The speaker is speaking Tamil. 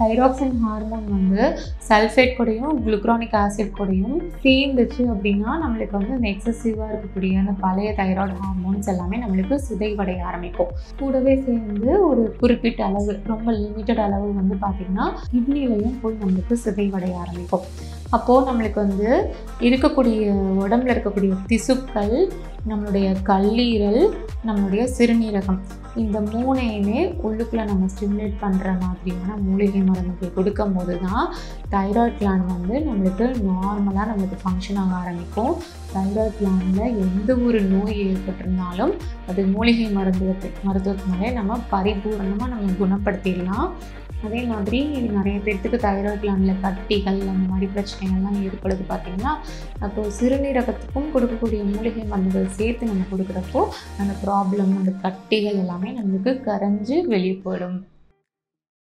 தைராக்சின் ஹார்மோன் வந்து சல்ஃபேட் கூடயும் குளுக்ரானிக் ஆசிட் கூடயும் சேர்ந்துச்சு அப்படின்னா நம்மளுக்கு வந்து அந்த எக்ஸசிவாக இருக்கக்கூடிய அந்த பழைய தைராய்டு ஹார்மோன்ஸ் எல்லாமே நம்மளுக்கு சிதைவடைய ஆரம்பிக்கும். கூடவே சேர்ந்து ஒரு குறிப்பிட்ட அளவு ரொம்ப லிமிட்டட் அளவு வந்து பார்த்திங்கன்னா கிட்னிலையும் போய் நம்மளுக்கு சிதைவடைய ஆரம்பிக்கும். அப்போது நம்மளுக்கு வந்து இருக்கக்கூடிய உடம்புல இருக்கக்கூடிய திசுக்கள் நம்மளுடைய கல்லீரல் நம்மளுடைய சிறுநீரகம் இந்த மூணையுமே உள்ளுக்குள்ளே நம்ம ஸ்டிமுலேட் பண்ணுற மாதிரியான மூலிகை மருந்துகள் கொடுக்கும் போது தான் தைராய்ட் கிளான் வந்து நம்மளுக்கு நார்மலாக நம்மளுக்கு ஃபங்க்ஷன் ஆக ஆரம்பிக்கும். தைராய்ட் கிளானில் எந்த ஒரு நோய் ஏற்பட்டிருந்தாலும் அது மூலிகை மருந்து மருத்துவத்தினாலே நம்ம பரிபூர்ணமாக நம்ம குணப்படுத்திடலாம். அதே மாதிரி நிறைய பேர்த்துக்கு தைராய்டு கிளாண்டில் கட்டிகள் அந்த மாதிரி பிரச்சனைகள்லாம் ஏற்படுது பார்த்திங்கன்னா அப்போது சிறுநீரகத்துக்கும் கொடுக்கக்கூடிய மூலிகை மருந்துகள் சேர்த்து நம்ம கொடுக்குறப்போ அந்த ப்ராப்ளம் அந்த கட்டிகள் எல்லாமே நம்மளுக்கு கரைஞ்சி வெளியே போயிடும்.